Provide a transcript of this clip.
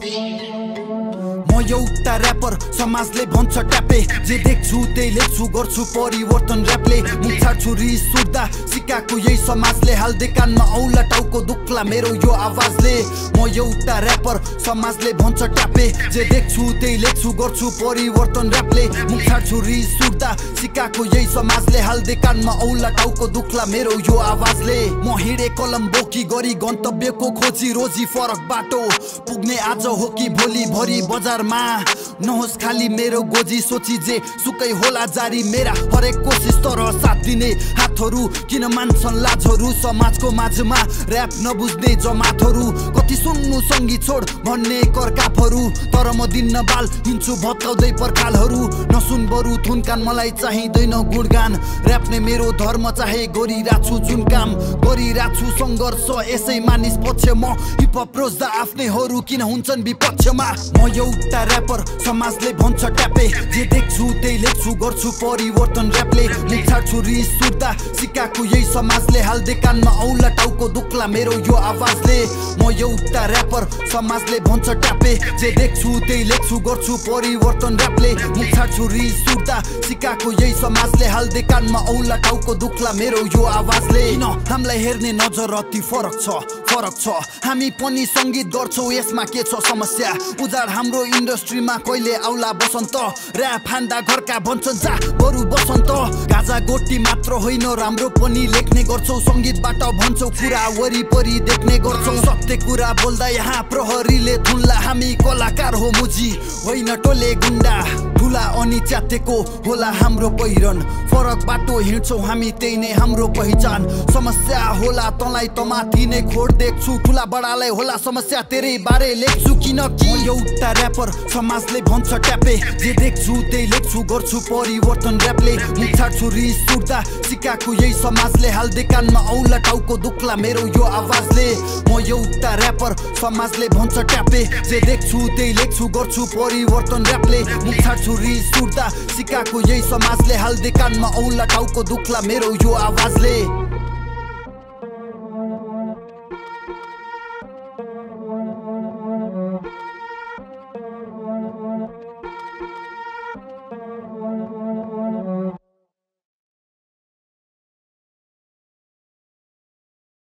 Thank you. म एउटा rapper समाजले भन्छ ट्यापे। जे देख्छु त्यही लेख्छु गर्छु परिवर्तन ऱ्यापले। मुख छाड्छु रिस सुत्दा सिकाएको यही समाजले। हाल्दै कानमा औला टाउको दुख्ला मेरो यो आवाजले। म एउटा ऱ्यापर समाजले भन्छ ट्यापे। जे देख्छु त्यही लेख्छु गर्छु परिवर्तन ऱ्यापले। मुख छाड्छु रिस सुत्दा सिकाएको यही समाजले। हाल्दै कानमा औला टाउको दुख्ला मेरो यो आवाजले। म हिँडे कलम बोकी गरी गन्तव्यको खोजी रोजी फरक बाटो। पुग्ने आज हो कि भोलि भरि armada नहोस् खाली मेरो गोजी सोची जे सुकै होला जारी। मेरा हरेक कोसिस तर साथ दिने हातहरू किन मान्छन् लाजहरू? समाजको माझमा ऱ्याप नबुझ्ने जमातहरू। कति सुन्नु सङ्गीत छोड भन्ने करकापहरू। तर म दिन्न बाल हिँड्छु भत्काउँदै पर्खालहरू। नसुन बरु थुनकान मलाई चाहिँदैन गुणगान। ऱ्याप नै मेरो धर्म चाहे गरिरहेको छु जुन काम गरिरहेको छु सङ्घर्ष यसै मानिस पक्ष म। हिपहप रोज्दा आफ्नैहरू किन हुन्छन् विपक्षमा? म एउटा ऱ्यापर समाजले भन्छ ट्यापे। जे देख्छु त्यही लेख्छु गर्छु परिवर्तन ऱ्यापले। छाड्छु रिस सुत्दा सिकाएको यही समाजले हाल्दै कानमा औला टाउको दुख्ला मेरो यो आवाजले। म एउटा ऱ्यापर समाजले भन्छ ट्यापे। जे देख्छु त्यही लेख्छु गर्छु परिवर्तन ऱ्यापले मुख छाड्छु रिस सुत्दा सिकाएको यही समाजले हाल्दै कानमा औला टाउको दुख्ला मेरो यो आवाजले। किन? हामीलाई हेर्ने नजर अति फरक छ फरक छ। हामी पनि सङ्गीत गर्छौँ यसमा के छ समस्या? उजाड हाम्रो इन्डस्ट्रीमा कहिले आउला बसन्त? ऱ्याप हान्दा घरका भन्छन् जा बरु बसन्त। गाजा गोटी मात्र होइन राम्रो पनि लेख्ने गर्छौँ सङ्गीतबाट भन्छौँ कुरा वरिपरि देख्ने गर्छौँ। सत्य कुरा बोल्दा यहाँ प्रहरीले थुन्ला हामी कलाकार हो मुजी। होइन टोले गुन्डा। ठुला अनि च्यातेको होला हाम्रो पहिरन। फरक बाटो हिँड्छौँ हामी त्यही नै हाम्रो पहिचान। समस्या होला तँलाई तमाथि नै खोड देख्छु। ठुला बडालाई होला समस्या तेरै बारे लेख्छु किन कि? एउटा ऱ्यापर समाजले भन्छ ट्यापे। जे देख्छु त्यही लेख्छु गर्छु परिवर्तन ऱ्यापले। मुख छाड्छु रिस सुट्दा सिकाएको यही समाजले। हाल्दै कानमा औला टाउको दुख्ला मेरो यो आवाजले। म एउटा ऱ्यापर समाजले भन्छ ट्यापे। जे देख्छु त्यही लेख्छु गर्छु परिवर्तन ऱ्यापले मुख छाड्छु रिस सुट्दा सिकाएको यही समाजले। हाल्दै कानमा औला टाउको दुख्ला मेरो यो आवाजले।